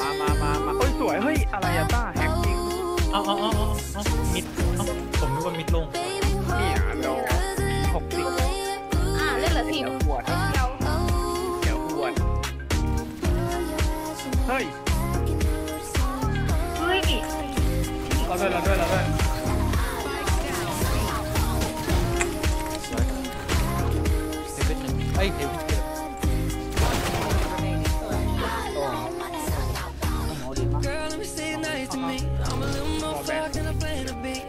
มามามามาเอ้ยสวย เฮ้ย อะไรอะต้าแฮกจริงเอาเอาเอาเอาเอามิดเอาผมนึกว่ามิดลงนี่อะโดหกสิบอ่าเล่นเหลือสิบเดี๋ยวขวดเดียวเดี๋ยวขวดเฮ้ยเฮ้ยเราด้วยเราด้วยเราด้วยเอ้ยเดี๋ยว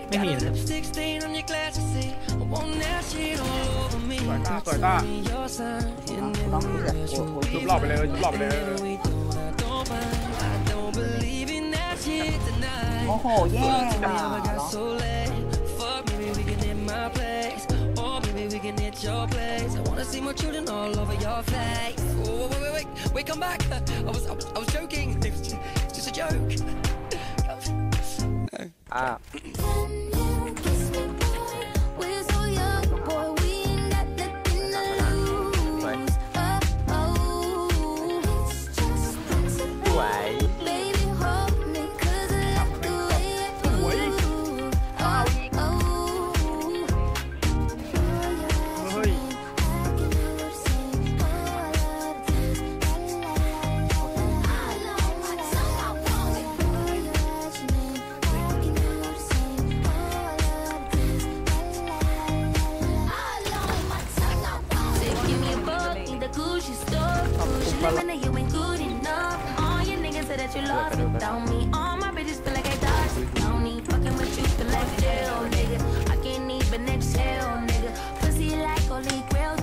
ไม่มีนะ Lipstick stain on your glasses, see. I want that shit all over me. สวยต้าสวยต้า Your sign, and ชุบหลอกไปเลยชุบหลอกไปเลย we do that, don't mind. I don't believe in that Living you ain't good enough. All your niggas say that you lost without me. All my bitches feel like I dodged. Don't need fucking with you feel like jail, nigga. I can't even exhale, nigga. Pussy like holy grail.